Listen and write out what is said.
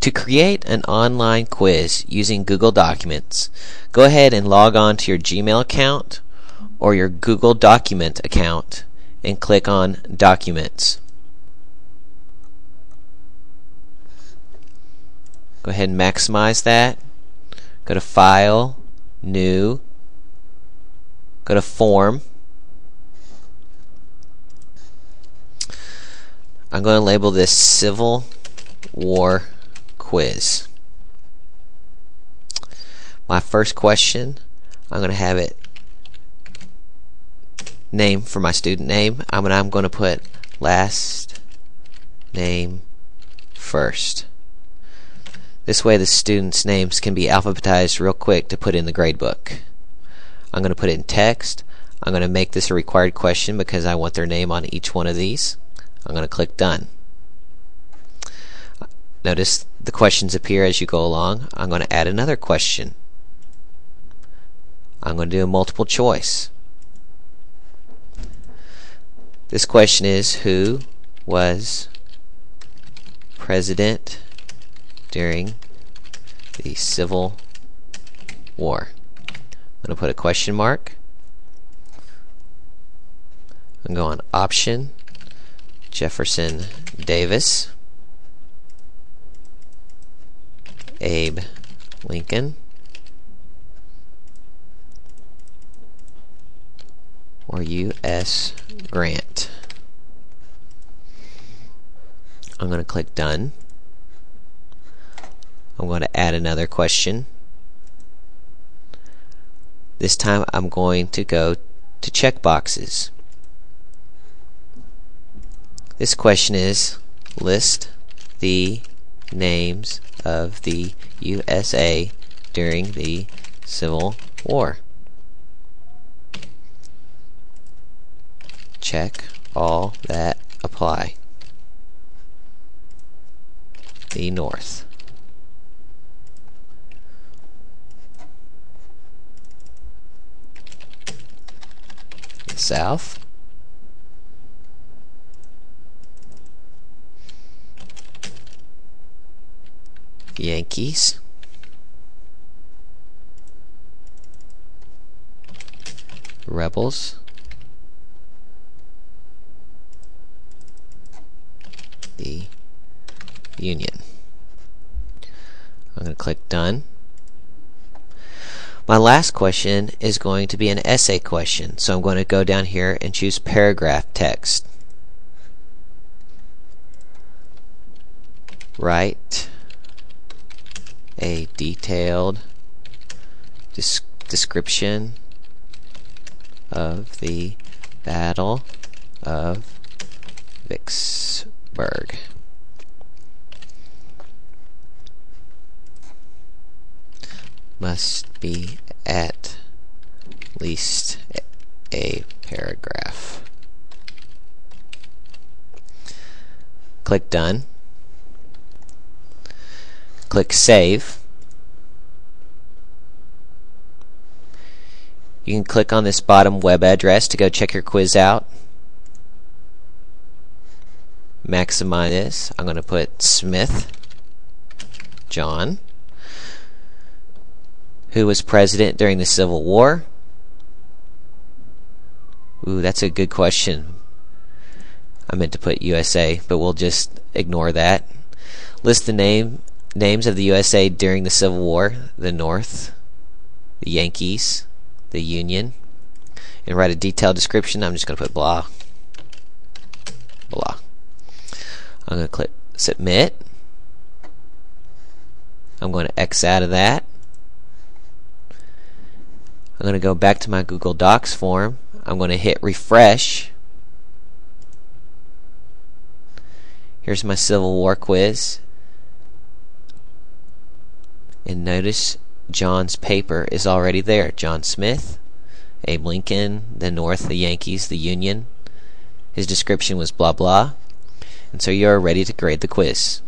To create an online quiz using Google Documents, go ahead and log on to your Gmail account or your Google Document account and click on Documents. Go ahead and maximize that. Go to File, New, go to Form. I'm going to label this Civil War Quiz. My first question, I'm going to have it name for my student name. I'm going to, I'm going to put last name first. This way the students' names can be alphabetized real quick to put in the gradebook. I'm going to put it in text. I'm going to make this a required question because I want their name on each one of these. I'm going to click Done. Notice the questions appear as you go along. I'm going to add another question. I'm going to do a multiple choice. This question is Who was President during the Civil War. I'm going to put a question mark. I'm going on option Jefferson Davis, Abe Lincoln, or U.S. Grant. I'm going to click Done. I'm going to add another question. This time I'm going to go to checkboxes. This question is list the names of the USA during the Civil War. Check all that apply. The North. The south. Yankees. Rebels. The Union. I'm going to click Done. My last question is going to be an essay question, so I'm going to go down here and choose paragraph text. Write a detailed description of the Battle of Vicksburg. must be at least a paragraph. Click Done. Click Save. You can click on this bottom web address to go check your quiz out. Maximize this. I'm going to put Smith John who was president during the Civil War? Ooh, that's a good question. I meant to put USA, but we'll just ignore that. List the name names of the USA during the Civil War: the North, the Yankees, the Union, and write a detailed description. I'm just going to put blah, blah. I'm going to click submit. I'm going to X out of that. I'm going to go back to my Google Docs form. I'm going to hit refresh. Here's my Civil War quiz. And notice John's paper is already there. John Smith, Abe Lincoln, the North, the Yankees, the Union. His description was blah blah. And so you're ready to grade the quiz.